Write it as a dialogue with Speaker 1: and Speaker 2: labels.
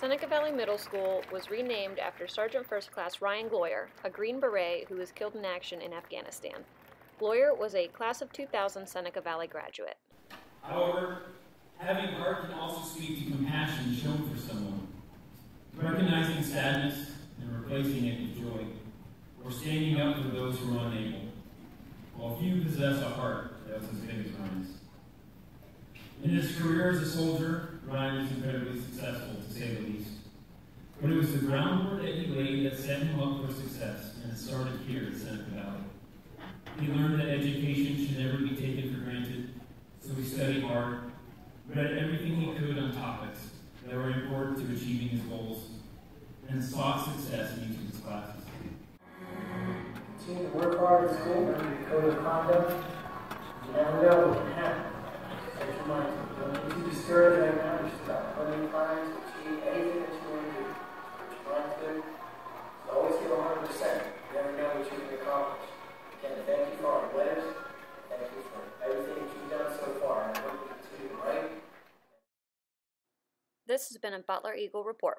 Speaker 1: Seneca Valley Middle School was renamed after Sergeant First Class Ryan Gloyer, a Green Beret who was killed in action in Afghanistan. Gloyer was a class of 2000 Seneca Valley graduate.
Speaker 2: However, having heart can also speak to compassion shown for someone, recognizing sadness and replacing it with joy, or standing up for those who are unable. While few possess a heart that was as big as Ryan's. In his career as a soldier, Ryan was incredibly successful, to say the least. But it was the groundwork that he laid that set him up for success, and it started here at Seneca Valley. He learned that education should never be taken for granted, so he studied hard, read everything he could on topics that were important to achieving his goals, and sought success in each of his classes.
Speaker 3: Continue to work hard at school, code of conduct. You never know what can happen. Set your mind to discouraged right now. You're to achieve anything that you
Speaker 1: This has been a Butler Eagle Report.